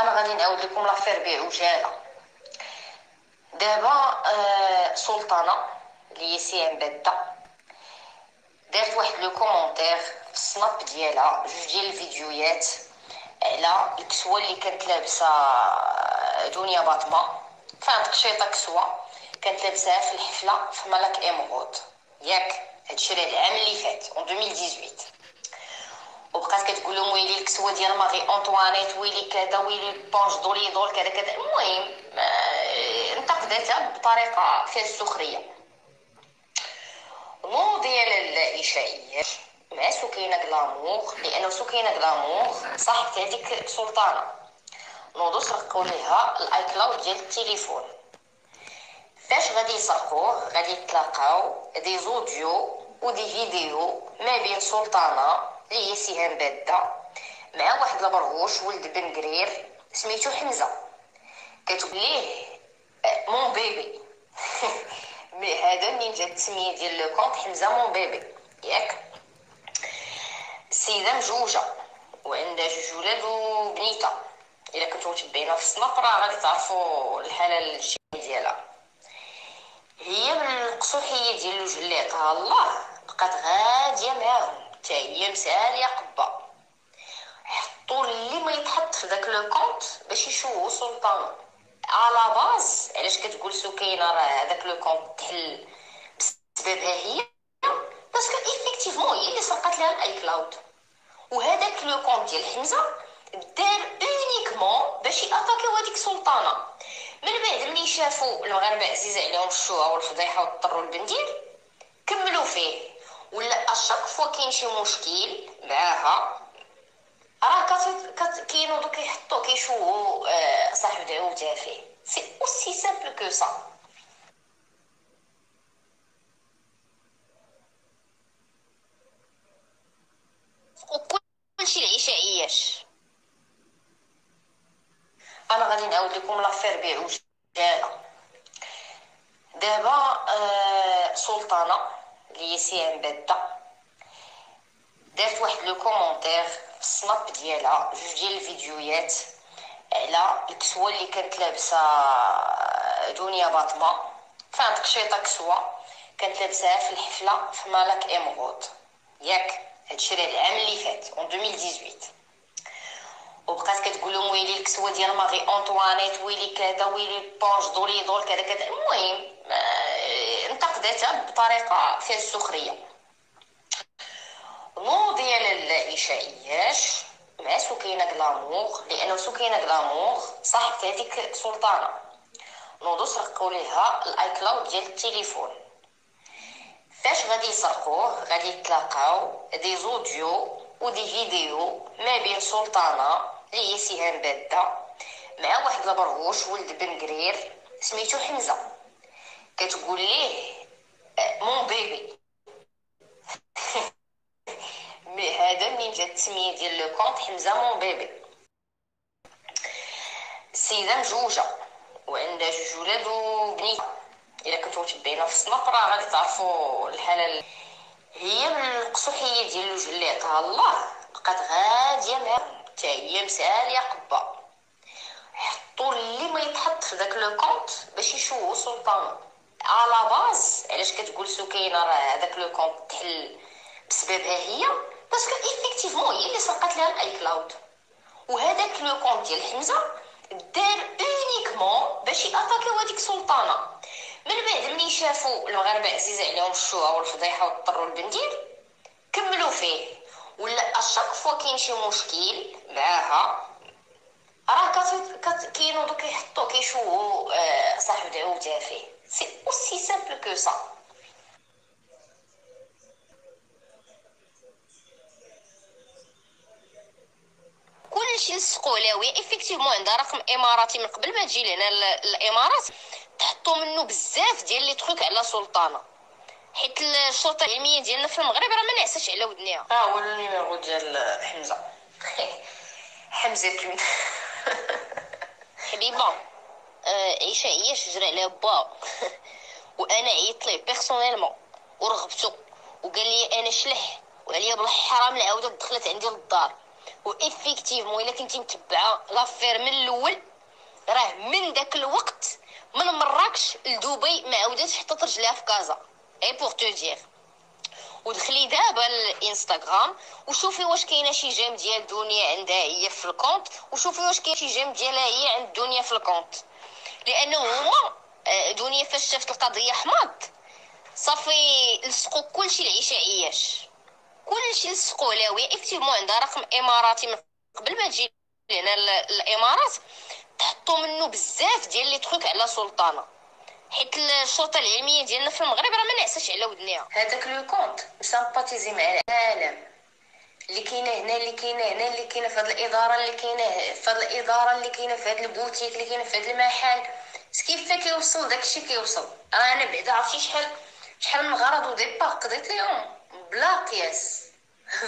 أنا غادي نعاود لكم l'affaire بعجاله دابا آه سلطانة اللي هي سهام باده دارت واحد le commentaire في ال Snap ديالها جوج ديال الفيديوهات على الكسوة اللي كانت لابسة آه، دنيا باطمه فهاد تقشيطه كسوة كانت لابساها في الحفلة في ملك امغود ياك هادشي العام اللي فات en 2018 وبقات كتقول لهم ويلي الكسوه ديال ماغي انطوانيت ويلي كذا ويلي البونج دولي دول كذا كذا المهم انتقدتها بطريقه فيها السخريه نو ديال الاشاعيات مع سكينه كلامور لأنه سكينه كلامور صاحبت هذيك سلطانه نوضو سرقوا ليها الاي كلاود ديال التليفون فاش غادي يسرقوه غادي يتلاقاو des audios و des vidéos ما بين سلطانه اللي هي سهام باده مع واحد البرغوش ولد بن قرير سميتو حمزة. كتقول ليه آه، mon bébé. هذا منين جات التسميه ديال le compte حمزة mon bébé. ياك. السيده مجوجة وعندها جوج ولاد وبنيته إلا كنتو متبعينها في ال Snap راه غادي تعرفوا الحالة الاجتماعيه ديالها. هي من القصوحية ديال الوجه الله. بقات غادية معاهم. حتى هي مساليه قبة. حطوا اللي ما يتحط في داك le compte باش يشوهوا سلطان. على باز علاش كتقول سكينة راه هذاك le compte تحل بسببها هي؟ parce que effectivement هي اللي سرقات لها ال iCloud وهذاك le compte ديال حمزة دار uniquement باش يأتاكيو هذيك سلطانة. من بعد ملي شافوا المغاربة عزيز عليهم الشوهة والفضيحة واضطروا للبندير كملوا فيه. ولا à chaque fois كاين شي مشكل معاها راه كت كينوضو كيحطو كيشوهو آه، صاحب دعوتها فيه c'est aussi simple que ça كلشي العشائيات أنا غادي نعاود لكم l'affaire بعجاله دابا آه سلطانة. اللي سهام باده دارت واحد le commentaire في ال Snap ديالها جوج ديال الفيديوهات على الكسوه اللي كانت لابسه آه، دنيا باطمه فهاد تقشيطه كسوه كانت لابساها في الحفله في ملك امغود ياك هادشي العام اللي فات en 2018 وبقات كتقول لهم ويلي الكسوه ديال ماغي انطوانيت ويلي كذا ويلي بونج دولي دول كذا كذا المهم انتقدتها بطريقة فيها السخرية. نو ديال الاشاعيات مع سكينة كلامور لأنه سكينة كلامور صاحبت هذيك سلطانة. نوضو سرقوا ليها الاي كلاود ديال التليفون. فاش غادي يسرقوه؟ غادي يتلاقاو دي زوديو ودي فيديو ما بين سلطانة اللي هي سهام باده مع واحد البرغوش ولد بن قرير سميتو حمزة. كتقول ليه mon bébé. هذا منين جات التسمية ديال le compte حمزة mon bébé. السيده مجوجة وعندها جوج ولاد وبنيته إلا كنتو متبعينها في ال Snap راه غادي تعرفوا الحالة. هي من القصوحية ديال الوجه اللي عطاها الله. بقات غادية معاهم حتى هي مسالية قبة. حطوا اللي ما يتحط في داك le compte باش يشوهوا سلطان. على باز علاش كتقول سكينة راه هذاك le compte تحل بسببها هي؟ parce que effectivement هي اللي سرقات لها ال iCloud وهذاك le compte ديال حمزة دار uniquement باش ياتاكيو هذيك سلطانة. من بعد ملي شافوا المغاربه عزيز عليهم الشوهة والفضيحة واضطروا للبندير كملوا فيه. ولا اشاك فوا كاين شي مشكل معاها؟ راه كت كينوضو كيحطو كيشوهو آه، صاحب دعوتها فيه. C'est aussi simple que ça. كلشي لصقوا لاوي ايفيكتيفمون عندها رقم إماراتي من قبل ما تجي لهنا الإمارات. تحطوا منه بزاف ديال لي تخوك على سلطانة. حيت الشرطة العلمية ديالنا في المغرب راه ما نعساش على ودنيها ها هو ال numéro ديال حمزة. حمزة حبيبة. آه، عيشة هي شجره على با. وأنا عيطت ليه personnellement ورغبته وقال لي أنا شلح. وعليا بالحرام العاوده دخلت عندي للدار. و effectivement إلا كنتي متبعة l'affaire من الأول راه من داك الوقت من مراكش لدبي ما عاودتش حطت رجلها في كازا et pour tout dire ودخلي دابا الإنستغرام وشوفي واش كاينة شي j'aime ديال دنيا عندها هي في ال compte وشوفي واش كاين شي j'aime ديالها هي عند دنيا في ال compte. لأنه هما آه، دنيا فاش شافت القضية حماض صافي لصقوا كلشي لعيشة عياش. كلشي لصقوا لاوي effectivement عندها رقم إماراتي من قبل ما تجي لهنا الإمارات تحطوا منه بزاف ديال لي تخوك على سلطانة. حيت الشرطة العلمية ديالنا في المغرب راه ما نعساش على ودنيها هذاك لو كونت مسامباتيزي مع العالم. اللي كاينة هنا اللي كاينة هنا اللي كاينة في هذه الإدارة اللي كاينة في هذه الإدارة اللي كاينة في هذا البوتيك اللي كاينة في هذا المحل. كيف كيوصل داكشي كيوصل راه أنا بعدا عرفتي شحال شحال من غرض وديبار قضيت ليهم بلا قياس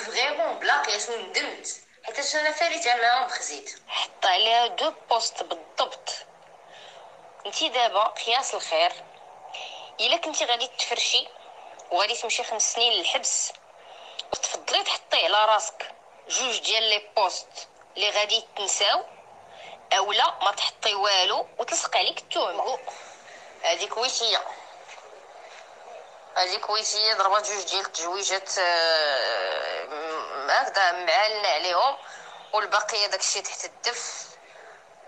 فريمون بلا قياس وندمت حيت أنا فاريتها معاهم بخزيت حط عليها دو بوست بالضبط انتي دابا قياس الخير الا كنتي غادي تفرشي وغادي تمشي خمس سنين للحبس تفضلي تحطي على راسك جوج ديال لي بوست اللي غادي تنساو اولا ما تحطي والو وتلصق عليك التهمه هذيك ويتيه هذيك ويتيه ضربات جوج ديال التجويجات آه، هكذا معالنا عليهم. والبقية داكشي تحت الدف.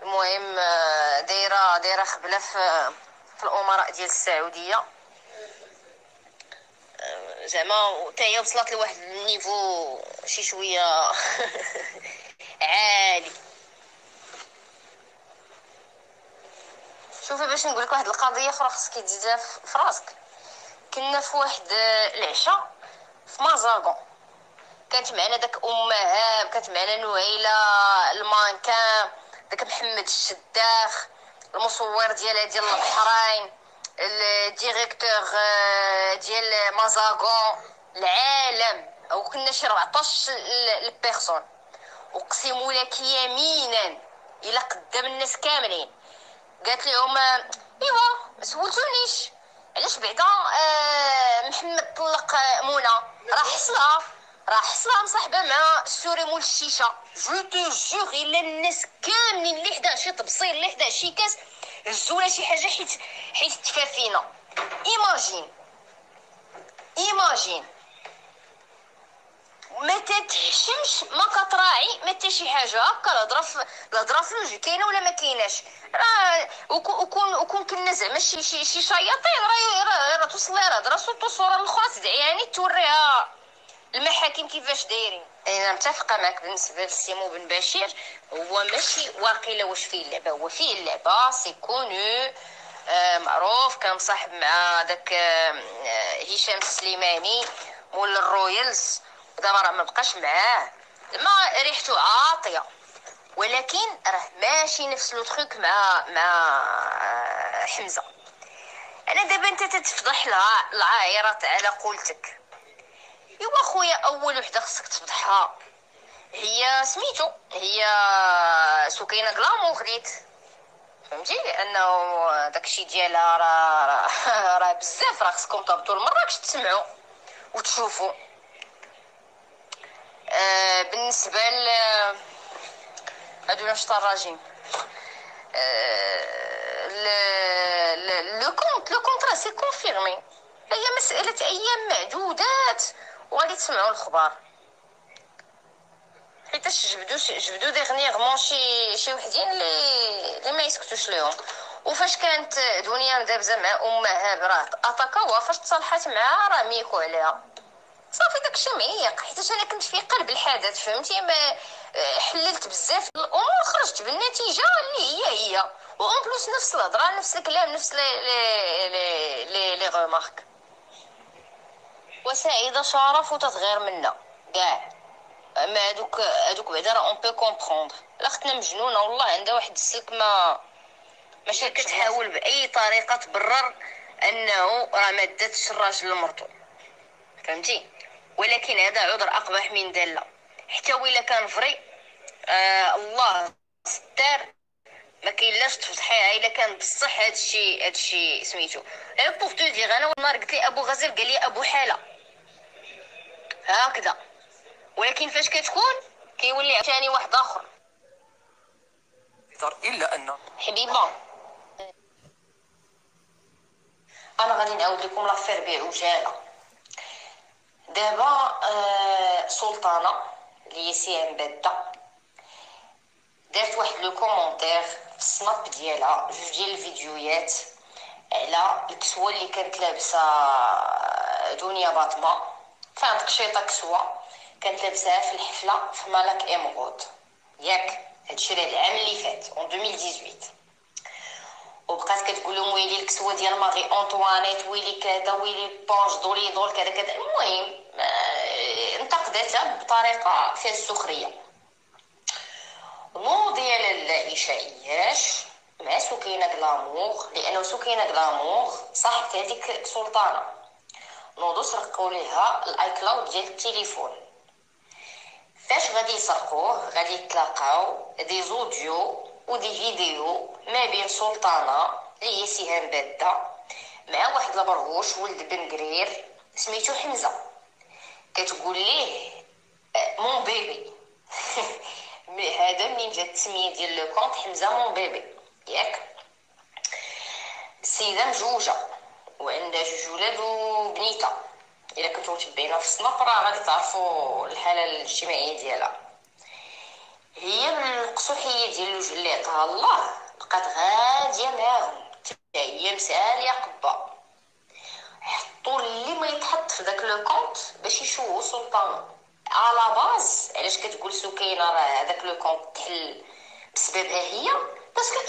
المهم آه، دايره دايرة خبلة في في الأمراء ديال السعودية. آه، زعما حتى هي وصلت لواحد النيفو شي شوية عالي. شوفي باش نقول لك واحد القضية أخرى خصك تزيدها في راسك. كنا في واحد العشاء في مازاغون. كانت معنا داك أم كانت معنا نهيله المانكان داك محمد الشداخ المصور ديالها ديال البحرين ال directeur آه، ديال مازاغون. العالم. وكنا شي 14 ال personnes. أقسم لك يمينا إلى قدام الناس كاملين. قالت لهم ايوا ما سولتونيش علاش بعدا آه محمد طلق منى راه حصلها راه حصلها مصاحبه مع السوري مول الشيشه je te jure الا الناس كاملين اللي حدا شي طبسيل اللي حدا شي كاس هزونا شي حاجة حيت حيت تفافينا imagine imagine ما تتحشمش ما كتراعي ما حتى شي حاجة. هكا الهضره في الهضره في الوجه كاينة ولا ما كايناش؟ راه وكون وكون كنا زعما شي شي شي شياطين راه راه توصل لها الهضره surtout الصورة الاخرى تدعياني توريها المحاكم كيفاش دايرين. أنا متفقة معك بالنسبة لسيمو بن بشير. هو ماشي واقيلا واش فيه اللعبة. هو فيه اللعبة c'est connu آه معروف كان صاحب مع داك آه هشام السليماني مول الرويالز دابا راه ما بقاش معاه. ما ريحته عاطية. ولكن راه ماشي نفس لو تخيك مع مع حمزة. أنا دابا أنت تتفضح العائرات على قولتك. ايوا خويا أول وحدة خصك تفضحها. هي سميتو هي سكينة كلامو خديت فهمتي؟ لأنه داكشي ديالها راه راه بزاف راه خصكم تهبطوا لمراكش تسمعوا وتشوفوا آه بالنسبة ل هادو نفس الراجين آه le compte le contrat c'est confirmé. هي مسألة أيام معدودات وغادي تسمعوا الخبار حيتاش جبدو جبدو dernièrement شي شي وحدين اللي اللي ما يسكتوش ليهم. وفاش كانت دنيا مدابزة مع أمها راه أتاكاوا فاش تصالحات معاها راه ميكو عليها. صافي داكشي معيق حيت أنا كنت في قلب الحدث فهمتي؟ ما حللت بزاف الأمور خرجت بالنتيجة اللي هي هي. و en plus نفس الهضرة نفس الكلام نفس لي لي لي لي غومارك وسعيدة شرف وتتغير منا كاع. أما هادوك هادوك بعدا راه on peut comprendre اختنا مجنونة والله عندها واحد السلك ما ماشي كتحاول بأي طريقة تبرر أنه راه ما داتش الراجل لمرتو فهمتي؟ ولكن هذا عذر أقبح من داله حتى ولا كان vrai آه الله ستار ما كاين لاش تفضحيها إلا كان بصح هادشي هادشي سميتو. et pour tout dire أنا نهار قلت لي أبو غزال قال لي أبو حالة. هكذا. ولكن فاش كتكون كيولي عاوتاني واحد آخر. إلا أن حبيبة. أنا غادي نعاود لكم لافير بعجاله دابا آه سلطانة اللي سي باده دارت واحد لو كومونتير في السناب ديالها جوج ديال الفيديوهات على الكسوة اللي كانت لابسة آه، دنيا باطمه كانت قشيطة كسوة كانت لابساها في الحفلة في ملك امغود ياك هادشي العام اللي فات أون 2018 وبقات كتقول لهم ويلي الكسوه ديال ماغي انطوانيت ويلي كذا ويلي بونج دولي دول كذا كذا المهم انتقدتها بطريقه فيها السخريه ديال العشائياش مع سكينه كلامور لأنه سكينه كلامور صاحبت هذيك سلطانه نوضو سرقوا ليها الاي كلاود ديال التليفون فاش غادي يسرقوه غادي يتلاقاو des audios و des vidéos ما بين سلطانة اللي هي سهام بادة مع واحد البرهوش ولد بن قرير سميتو حمزة. كتقول ليه آه، mon bébé. هذا منين جات التسمية ديال le compte حمزة mon bébé. ياك. السيدة مجوجة وعندها جوج ولاد وبنيته إلا كنتو متبعينها في ال Snap راه غادي تعرفوا الحالة الاجتماعية ديالها. هي من القصوحية ديال الوجه الله. بقات غادية معاهم. حتى هي مساليه قبه حطوا اللي ما يتحط في داك le compte باش يشوهوا سلطانة. على باز علاش كتقول سكينة؟ راه هذاك le compte تحل بسببها هي. parce que